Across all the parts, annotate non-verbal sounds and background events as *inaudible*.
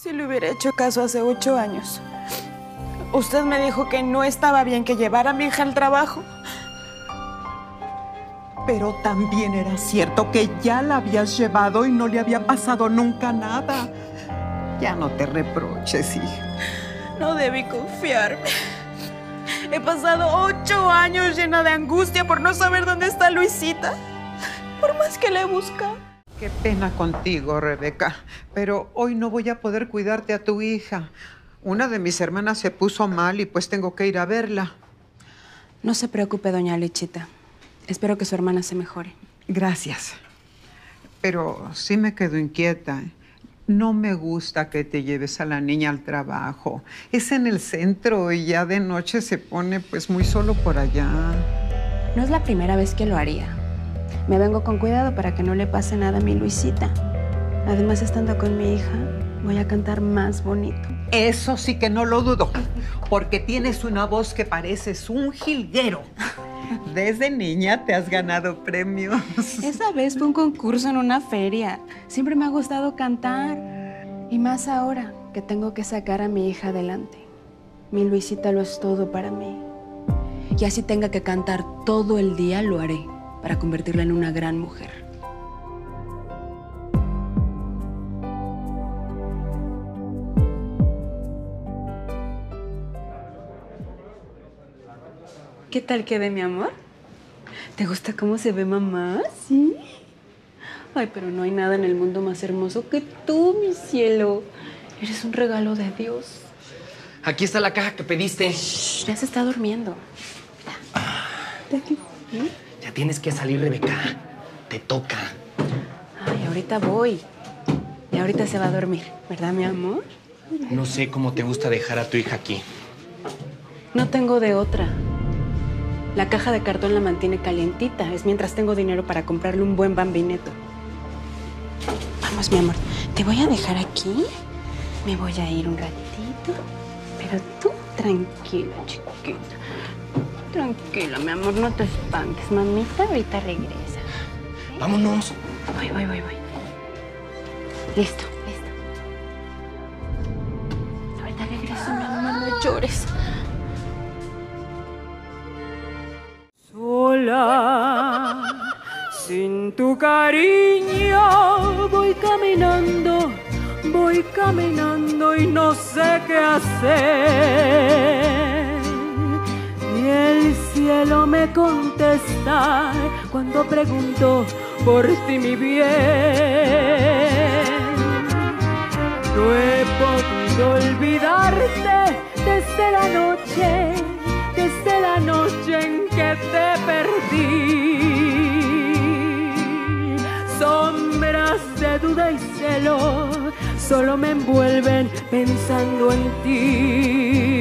Si le hubiera hecho caso hace ocho años. Usted me dijo que no estaba bien que llevara a mi hija al trabajo. Pero también era cierto que ya la habías llevado y no le había pasado nunca nada. Ya no te reproches, hija. No debí confiarme. He pasado ocho años llena de angustia por no saber dónde está Luisita. Por más que la he buscado. Qué pena contigo, Rebeca. Pero hoy no voy a poder cuidarte a tu hija. Una de mis hermanas se puso mal y pues tengo que ir a verla. No se preocupe, doña Lechita. Espero que su hermana se mejore. Gracias. Pero sí me quedo inquieta. No me gusta que te lleves a la niña al trabajo. Es en el centro y ya de noche se pone pues muy solo por allá. No es la primera vez que lo haría. Me vengo con cuidado para que no le pase nada a mi Luisita. Además, estando con mi hija, voy a cantar más bonito. Eso sí que no lo dudo, porque tienes una voz que pareces un jilguero. Desde niña te has ganado premios. Esa vez fue un concurso en una feria. Siempre me ha gustado cantar. Y más ahora que tengo que sacar a mi hija adelante. Mi Luisita lo es todo para mí. Y así tenga que cantar todo el día, lo haré para convertirla en una gran mujer. ¿Qué tal quedé, mi amor? ¿Te gusta cómo se ve mamá? ¿Sí? Ay, pero no hay nada en el mundo más hermoso que tú, mi cielo. Eres un regalo de Dios. Aquí está la caja que pediste. ya se está durmiendo. Mira. Ya tienes que salir, Rebeca. Te toca. Ay, ahorita voy. Y ahorita se va a dormir, ¿verdad, mi amor? No sé cómo te gusta dejar a tu hija aquí. No tengo de otra. La caja de cartón la mantiene calientita. Es mientras tengo dinero para comprarle un buen bambineto. Vamos, mi amor. Te voy a dejar aquí. Me voy a ir un ratito. Pero tú tranquila, chiquita. Tranquila, mi amor. No te espantes. Mamita ahorita regresa. Vámonos. Voy, voy, voy, voy. Listo, listo. Ahorita regreso, mi amor. No llores. Sola, sin tu cariño, voy caminando, voy caminando y no sé qué hacer. Ni el cielo me contesta cuando pregunto por ti, mi bien. No he podido olvidarte desde la noche desde la noche en que te perdí. Sombras de duda y celo solo me envuelven pensando en ti.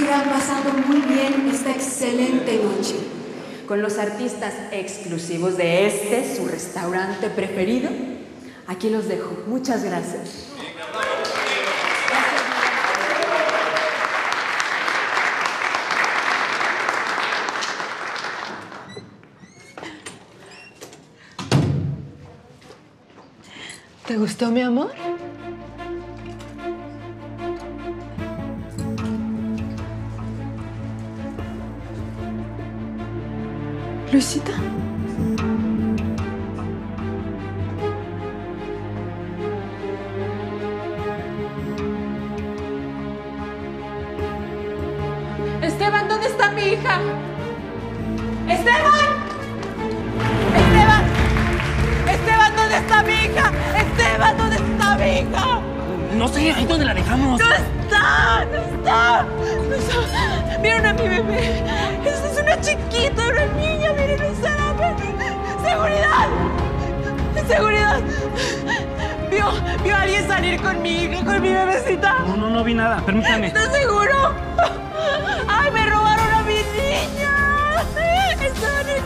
Sigan pasando muy bien esta excelente noche. Con los artistas exclusivos de este, su restaurante preferido. Aquí los dejo. Muchas gracias. ¿Te gustó, mi amor? Luisita. Esteban, ¿dónde está mi hija? ¡Esteban! ¡Esteban! ¡Esteban, ¿dónde está mi hija? ¡Esteban, ¿dónde está mi hija? No sé, ahí donde la dejamos. ¡No está! ¡No está! ¡No está! ¡Vieron a mi bebé! ¡Esta es una chiquita, una niña! ¡Seguridad! ¿Vio, ¿Vio a alguien salir con mi hija, con mi bebecita? No, no, no vi nada. Permítame. ¿Estás seguro? ¡Ay, me robaron a mi niña! Está en el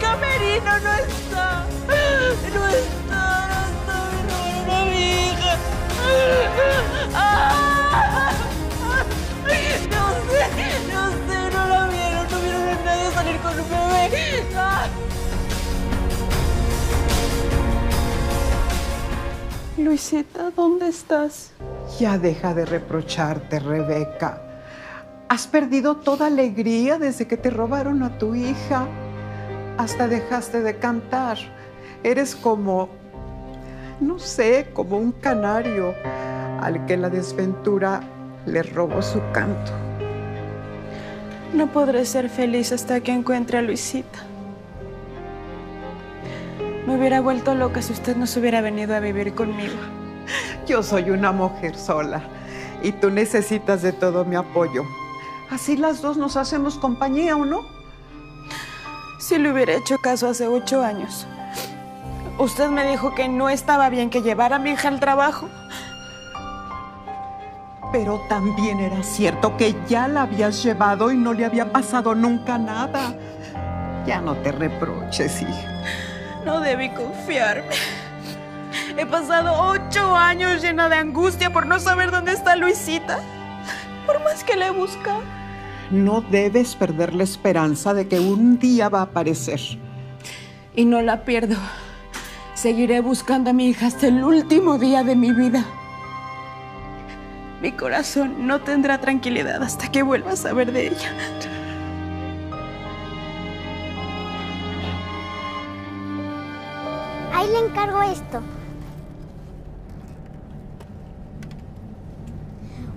Luisita, ¿dónde estás? Ya deja de reprocharte, Rebeca. Has perdido toda alegría desde que te robaron a tu hija. Hasta dejaste de cantar. Eres como, no sé, como un canario al que la desventura le robó su canto. No podré ser feliz hasta que encuentre a Luisita. Me hubiera vuelto loca si usted no se hubiera venido a vivir conmigo. Yo soy una mujer sola y tú necesitas de todo mi apoyo. Así las dos nos hacemos compañía, ¿o no? Si le hubiera hecho caso hace ocho años. Usted me dijo que no estaba bien que llevara a mi hija al trabajo. Pero también era cierto que ya la habías llevado y no le había pasado nunca nada. Ya no te reproches, hija. No debí confiarme. He pasado ocho años llena de angustia por no saber dónde está Luisita. Por más que la he buscado. No debes perder la esperanza de que un día va a aparecer. Y no la pierdo. Seguiré buscando a mi hija hasta el último día de mi vida. Mi corazón no tendrá tranquilidad hasta que vuelva a saber de ella. Ahí le encargo esto.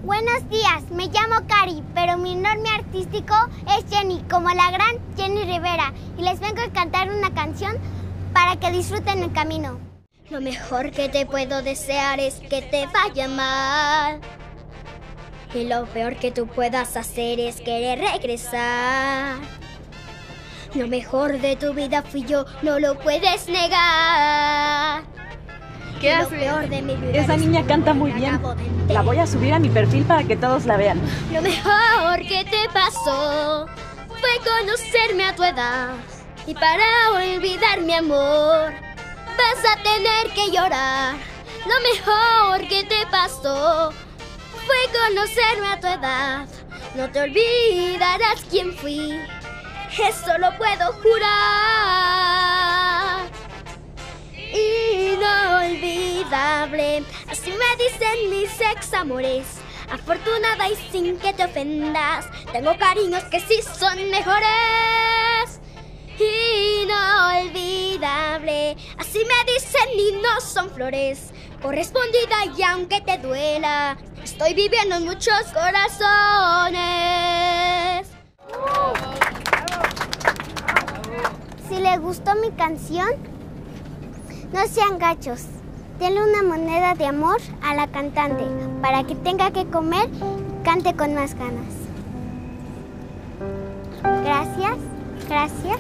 Buenos días, me llamo Cari, pero mi nombre artístico es Jenny, como la gran Jenny Rivera, y les vengo a cantar una canción para que disfruten el camino. Lo mejor que te puedo desear es que te vaya mal. Y lo peor que tú puedas hacer es querer regresar. Lo mejor de tu vida fui yo, no lo puedes negar. ¿Qué Lo haces? peor de mi vida Esa es niña canta muy bien. La voy a subir a mi perfil para que todos la vean. Lo mejor que te pasó fue conocerme a tu edad. Y para olvidar mi amor, vas a tener que llorar. Lo mejor que te pasó fue conocerme a tu edad. No te olvidarás quién fui. Eso lo puedo jurar. Inolvidable, así me dicen mis ex amores. Afortunada y sin que te ofendas, tengo cariños que sí son mejores. Inolvidable, así me dicen y no son flores. Correspondida y aunque te duela, estoy viviendo en muchos corazones. Le gustó mi canción, no sean gachos. Denle una moneda de amor a la cantante para que tenga que comer y cante con más ganas. Gracias, gracias.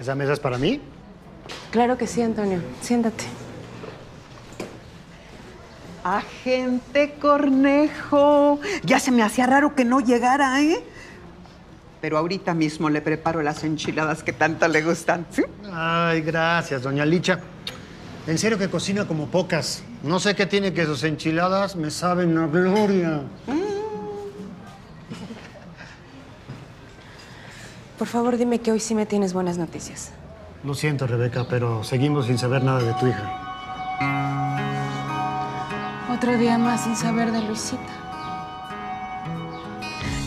¿Esa mesa es para mí? Claro que sí, Antonio. Siéntate. Agente Cornejo. Ya se me hacía raro que no llegara, ¿eh? Pero ahorita mismo le preparo las enchiladas que tanto le gustan. ¿sí? Ay, gracias, doña Licha. En serio que cocina como pocas. No sé qué tiene que sus enchiladas me saben a gloria. Por favor, dime que hoy sí me tienes buenas noticias. Lo siento, Rebeca, pero seguimos sin saber nada de tu hija. Otro día más sin saber de Luisita.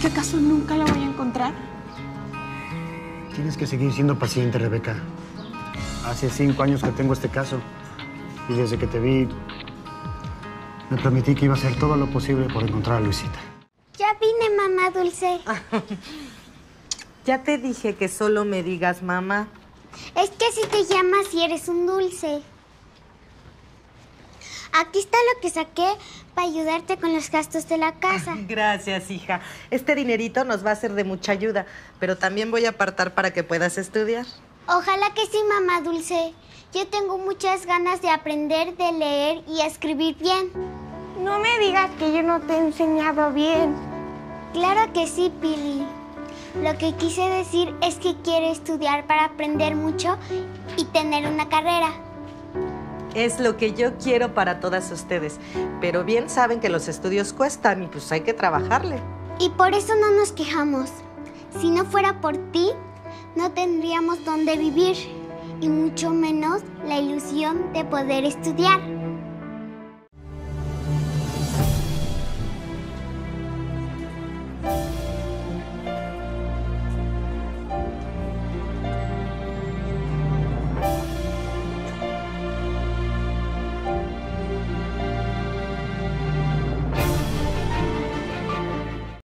que acaso nunca la voy a encontrar? Tienes que seguir siendo paciente, Rebeca. Hace cinco años que tengo este caso. Y desde que te vi, me prometí que iba a hacer todo lo posible por encontrar a Luisita. Ya vine, mamá dulce. *laughs* Ya te dije que solo me digas mamá. Es que si te llamas y eres un dulce. Aquí está lo que saqué para ayudarte con los gastos de la casa. *laughs* Gracias, hija. Este dinerito nos va a ser de mucha ayuda, pero también voy a apartar para que puedas estudiar. Ojalá que sí, mamá dulce. Yo tengo muchas ganas de aprender, de leer y escribir bien. No me digas que yo no te he enseñado bien. Claro que sí, Pili. Lo que quise decir es que quiero estudiar para aprender mucho y tener una carrera. Es lo que yo quiero para todas ustedes, pero bien saben que los estudios cuestan y pues hay que trabajarle. Y por eso no nos quejamos. Si no fuera por ti, no tendríamos dónde vivir y mucho menos la ilusión de poder estudiar.